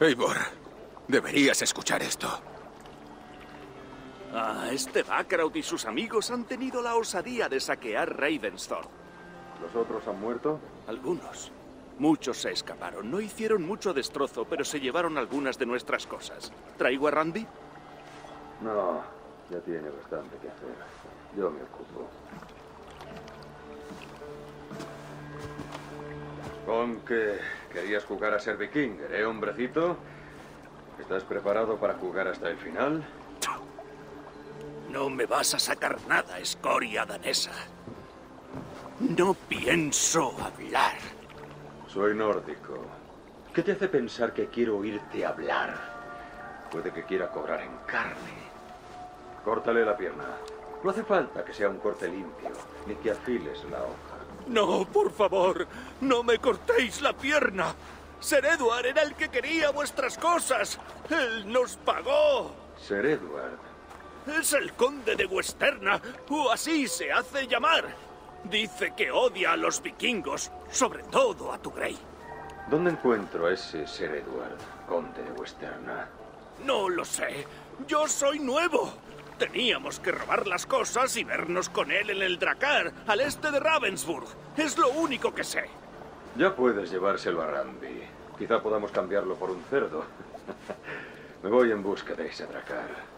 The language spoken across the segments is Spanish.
Eivor, deberías escuchar esto. Ah, este Bakraut y sus amigos han tenido la osadía de saquear Ravensthorpe. ¿Los otros han muerto? Algunos. Muchos se escaparon. No hicieron mucho destrozo, pero se llevaron algunas de nuestras cosas. ¿Traigo a Randy? No, ya tiene bastante que hacer. Yo me ocupo. Con que querías jugar a ser vikinger, ¿eh, hombrecito? ¿Estás preparado para jugar hasta el final? No me vas a sacar nada, escoria danesa. No pienso hablar. Soy nórdico. ¿Qué te hace pensar que quiero oírte hablar? Puede que quiera cobrar en carne. Córtale la pierna. No hace falta que sea un corte limpio, ni que afiles la hoja. No, por favor, no me cortéis la pierna. Ser Edward era el que quería vuestras cosas. Él nos pagó. Ser Edward. Es el conde de Westerna, o así se hace llamar. Dice que odia a los vikingos, sobre todo a tu Grey. ¿Dónde encuentro a ese Ser Edward, conde de Westerna? No lo sé. Yo soy nuevo. Teníamos que robar las cosas y vernos con él en el Dracar, al este de Ravensburg. Es lo único que sé. Ya puedes llevárselo a Randy. Quizá podamos cambiarlo por un cerdo. Me voy en busca de ese Dracar.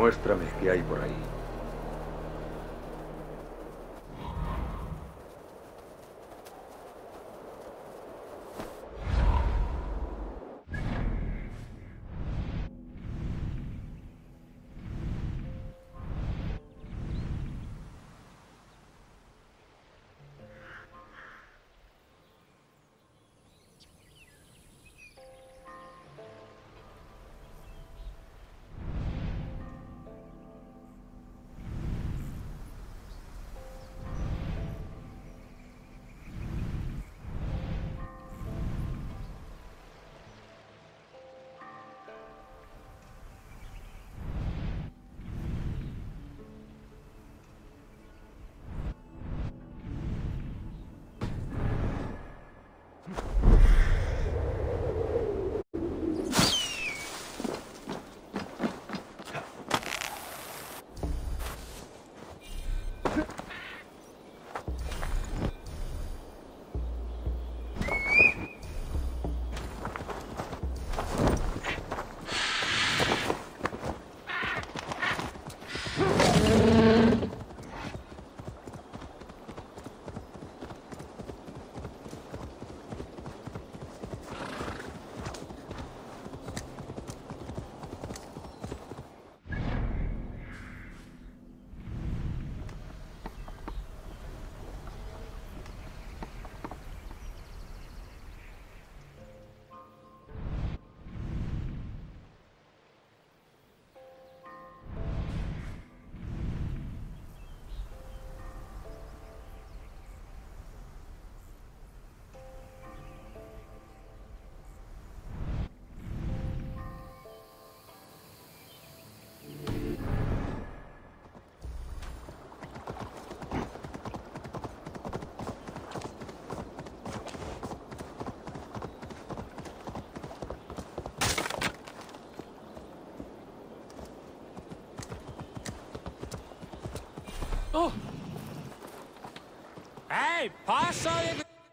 Muéstrame qué hay por ahí. Oh! Hey, pass on it!